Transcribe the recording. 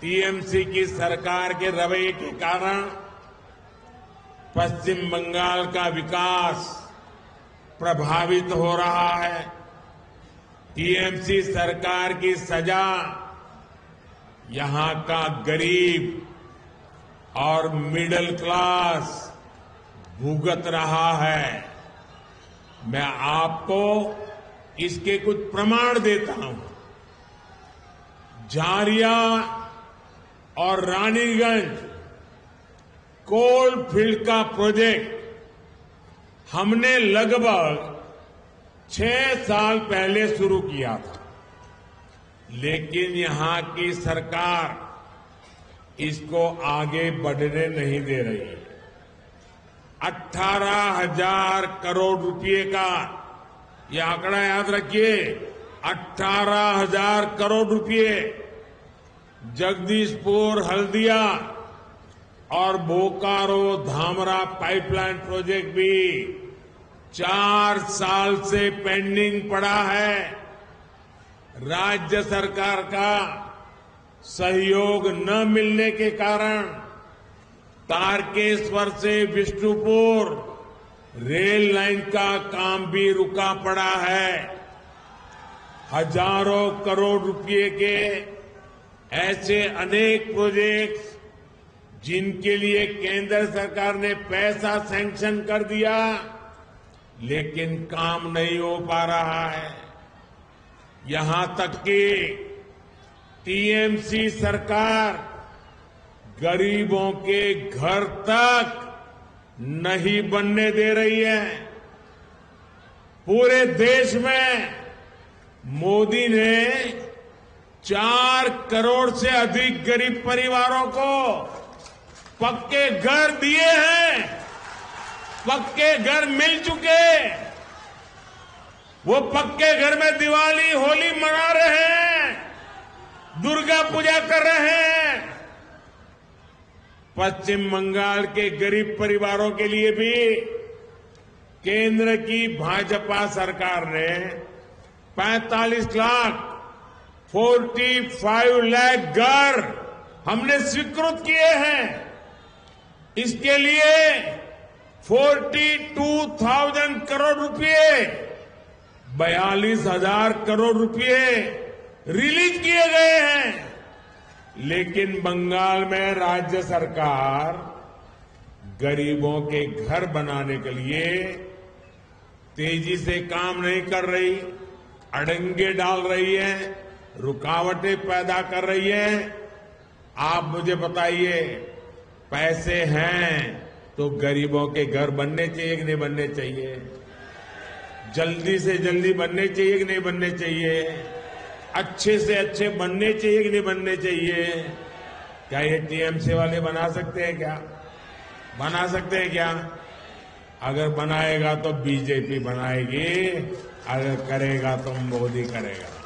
TMC की सरकार के रवैये के कारण पश्चिम बंगाल का विकास प्रभावित हो रहा है। टीएमसी सरकार की सजा यहाँ का गरीब और मिडिल क्लास भुगत रहा है। मैं आपको इसके कुछ प्रमाण देता हूँ। झारिया और रानीगंज कोल फ़ील्ड का प्रोजेक्ट हमने लगभग छह साल पहले शुरू किया था। लेकिन यहाँ की सरकार इसको आगे बढ़ने नहीं दे रही है। अट्ठारह हज़ार करोड़ रुपए का यह आंकड़ा याद रखिए, अट्ठारह हज़ार करोड़ रुपए जगदीशपुर, हल्दिया और बोकारो, धामरा पाइपलाइन प्रोजेक्ट भी चार साल से पेंडिंग पड़ा है। राज्य सरकार का सहयोग न मिलने के कारण तारकेश्वर से विष्णुपुर रेल लाइन का काम भी रुका पड़ा है। हज़ारों करोड़ रुपए के ऐसे अनेक प्रोजेक्ट्स जिनके लिए केंद्र सरकार ने पैसा सैंक्शन कर दिया, लेकिन काम नहीं हो पा रहा है। यहाँ तक कि टीएमसी सरकार गरीबों के घर तक नहीं बनने दे रही है। पूरे देश में मोदी ने चार करोड़ से अधिक गरीब परिवारों को पक्के घर दिए हैं। पक्के घर मिल चुके वो पक्के घर में दिवाली, होली मना रहे हैं। दुर्गा पूजा कर रहे हैं। पश्चिम बंगाल के गरीब परिवारों के लिए भी केंद्र की भाजपा सरकार ने 45 लाख 45 लाख घर हमने स्वीकृत किए हैं। इसके लिए 42,000 करोड़ रुपए बयालीस हज़ार करोड़ रुपए रिलीज़ किए गए हैं। लेकिन बंगाल में राज्य सरकार गरीबों के घर बनाने के लिए तेज़ी से काम नहीं कर रही अड़ंगे डाल रही है। रुकावटें पैदा कर रही है। आप मुझे बताइए, पैसे हैं तो गरीबों के घर बनने चाहिए कि नहीं बनने चाहिए? जल्दी से जल्दी बनने चाहिए कि नहीं बनने चाहिए? अच्छे से अच्छे बनने चाहिए कि नहीं बनने चाहिए? क्या ये टीएमसी वाले बना सकते हैं क्या? बना सकते हैं क्या? अगर बनाएगा तो बीजेपी बनाएगी, अगर करेगा तो मोदी करेगा।